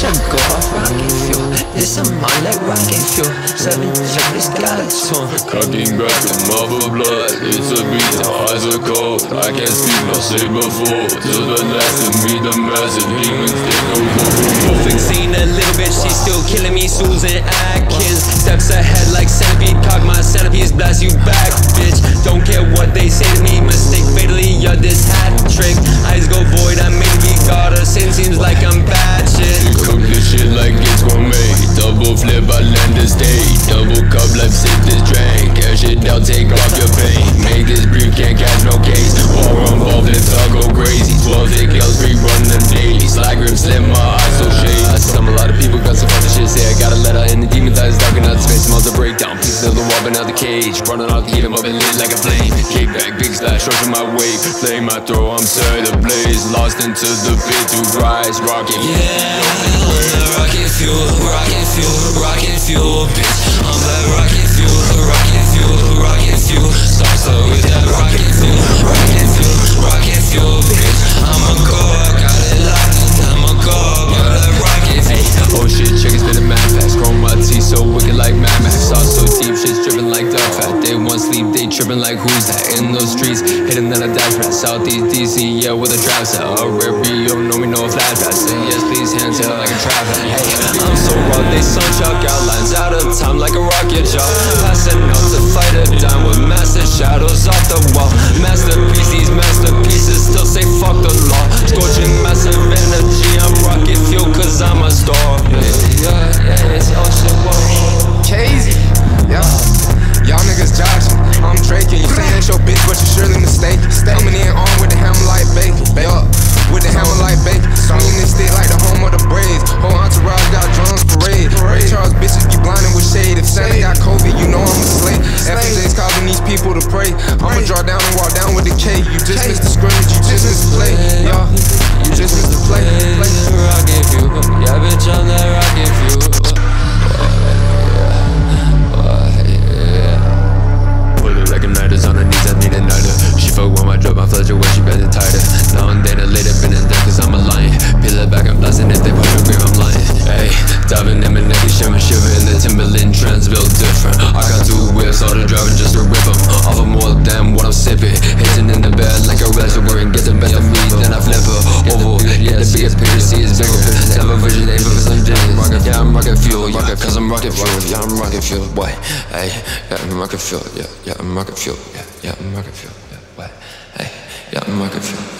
Bitch, go off rocket fuel. This a mind like rocket fuel. Seven check this skeleton. Cocking back from mother blood. It's a beat, the eyes are cold. I can't speak, no say before. Till the last to meet the massive demons, they go go Fixing a little bitch, she's still killing me. Susan Atkins steps ahead like centipede. Cock my centipedes, blast you back, bitch. Don't care what they say to me. I her in the demon thighs, darking out the space. Smells a breakdown. Pieces of the wall, but out the cage. Running out the heat, I'm up and lit like a flame. Kick back, big splash, short my wave. Flame my throw, I'm sorry, the blaze. Lost into the pit to rise, rocking. Yeah, i feel the rocket fuel, rocket fuel, rocket fuel, bitch. I'm that rocket fuel, rocket fuel, rat. Southeast DC, yeah, with a trap set. A don't know me, no flat pass. Say yes, please, hands held like a trap. Hey, I'm so raw, they sunchuck outlines out of time like a rocket jaw. Passing out to fight a dime with massive draw down with the K. You just missed the scrimmage, you just missed the play. Y'all, you just missed the play. play. Rocket fuel, yeah, Timberland built different. I got two whips, all the driving just to rip 'em. Offer more than what I'm sipping. Hitting in the bed like a wrestler, and get the best of me, then I flip her. Oval, yeah, the biggest picture, see is bigger. Never vision, aim for some digits. Yeah, I'm rocket fuel, rocket, cause I'm rocket fuel. Yeah, I'm rocket fuel, boy. Hey, yeah, I'm rocket fuel, yeah, yeah, I'm rocket fuel, yeah, yeah, I'm rocket fuel, yeah, what? Hey, yeah, I'm rocket fuel.